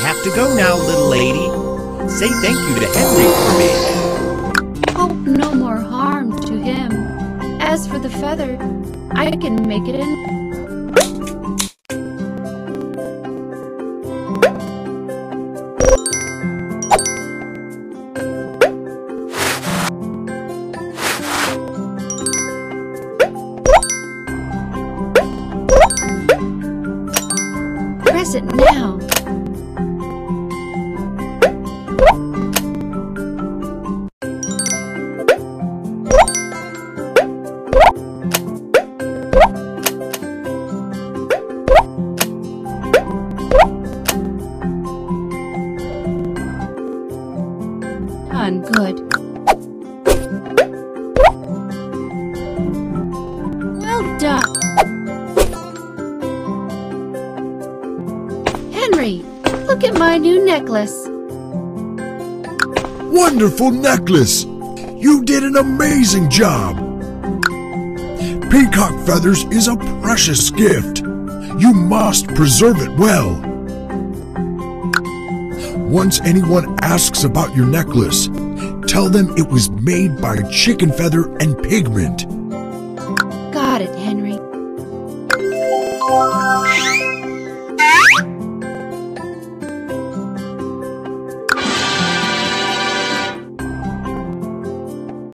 have to go now, little lady. Say thank you to Henry for me. Hope no more harm to him. As for the feather, I can make it in. Press it now. Done good. Well done. Henry, look at my new necklace. Wonderful necklace! You did an amazing job! Peacock feathers is a precious gift. You must preserve it well. Once anyone asks about your necklace, Tell them it was made by chicken feather and pigment. Got it, Henry.